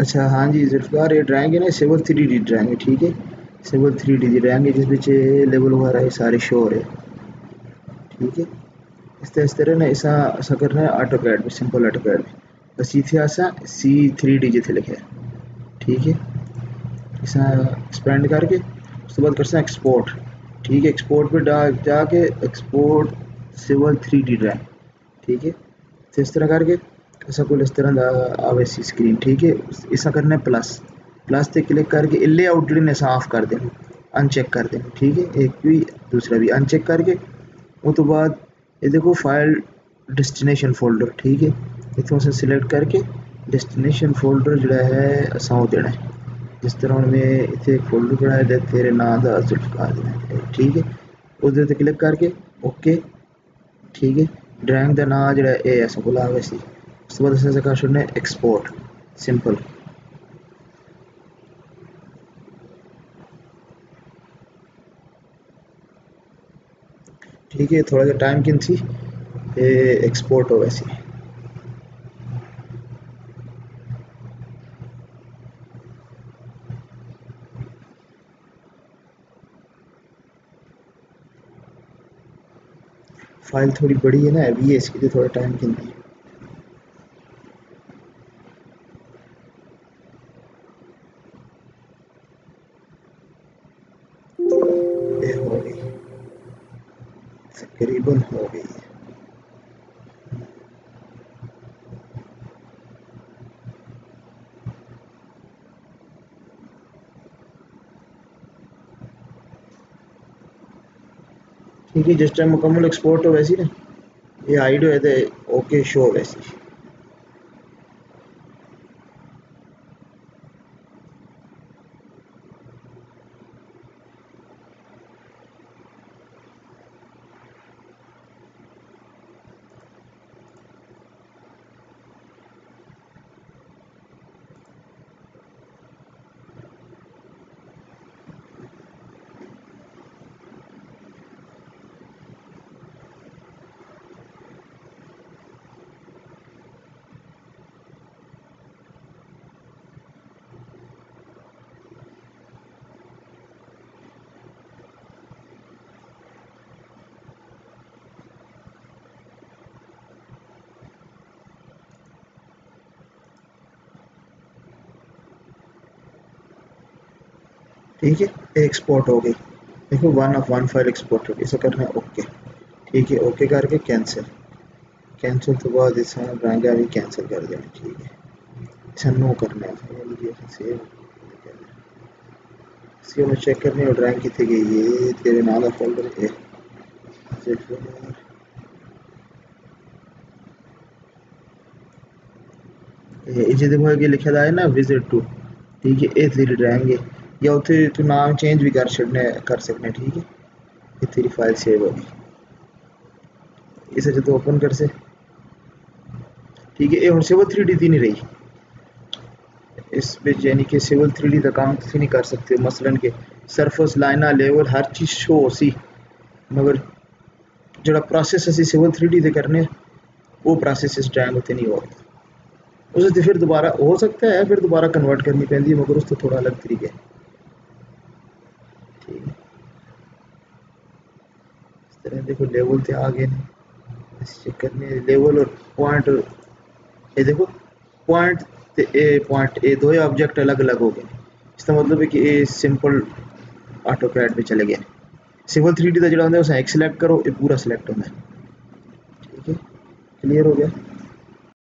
अच्छा हाँ जी जुल्फकार ये ड्राइंग है ना सिविल थ्री डी ड्राइंग है, ठीक है? Civil three D the drawing है, जिस बिच लेवल वगैरह है सारे शो हो रहे ठीक है? इस तरह इस तरह ना, ऐसा ऐसा करना है ऑटो कैड में सिंपल ऑटो कैड में। बस इतने ऐसा सी थ्री डी जिथे लिखे ठीक है? ऐसा एक्सपेंड करके, उसके बाद करते हैं एक्सपोर्ट ठीक है? एक्सपोर्ट पर पे जाके export civil three D drawing ठीक है? तो इस तरह करके ऐसा कुल इस तरह आवे सी स्क्रीन ठीक है? ऐसा करना है प्लस प्लस पे क्लिक करके ले आउट ने साफ़ कर देने अनचेक कर देना, ठीक है? एक भी, दूसरा भी अनचेक करके वो तो बाद ये देखो फ़ाइल डेस्टिनेशन फोल्डर ठीक है? इतों से सिलेक्ट करके डेस्टिनेशन फोल्डर जोड़ा है, असा देना है। जिस तरह हम इतने एक फोल्डर बनाया दे तेरे ना का देना ठीक है? उस क्लिक करके ओके ठीक है? ड्राइंग का ना जो है एस को आ गया उसके बाद इसने कहा स्टूडेंट ने एक्सपोर्ट सिंपल ठीक है, थोड़ा सा टाइम किन थी? एक्सपोर्ट हो वैसे. फ़ाइल थोड़ी बड़ी है ना, अभी है इसके लिए थोड़ा टाइम किन थी? तकरीबन हो गई। ठीक है, जिस टाइम मुकम्मल एक्सपोर्ट हो, वैसी ना? ये हाइड हो तो ओके शो वैसी। ठीक है? एक्सपोर्ट हो गई। देखो one of one file export हो गई। इसे करना है ओके ठीक है ओके करके कैंसिल कैंसिल तो बहुत इसे ब्रांड अभी कैंसिल कर देना, ठीक है? अच्छा, इसे नो करना है। सेव इसके मैं चेक करने और ड्राइंग की थी कि ये तेरे नाम का फोल्डर है। ये जो देखो कि लिखा है ना विज़िट टू ठीक है ए थ्री ड्राइंग है। या उसे तू नाम चेंज भी कर छड़ने कर सकने, ठीक है? ये तेरी फ़ाइल सेव होगी इसे जो ओपन कर से। ठीक है, ये हम सिविल थ्री डी नहीं रही। इस बिच यानी कि सिविल थ्री डी का काम नहीं कर सकते, मसलन के सरफेस लाइना लेवल हर चीज़ शो हो सी मगर जो प्रोसेस असी सिविल थ्री डी से करने, वो प्रोसेस इस टाइम उत्ते नहीं हुआ उस फिर दोबारा, हो सकता है, फिर दोबारा कन्वर्ट करनी पैंती है, मगर उस तो थोड़ा अलग तरीके। है तरह देखो लेवल थे आ गए चेक करने लेवल और पॉइंट ये देखो पॉइंट ए पॉइंट ए दो ही ऑब्जेक्ट अलग अलग हो गए। इसका मतलब है कि ये सिंपल ऑटो कैड में चले गए। सिंपल थ्री डी का जो होंगे उसे एक सिलेक्ट करो, ये पूरा सिलेक्ट होता है। ठीक है? क्लियर हो गया?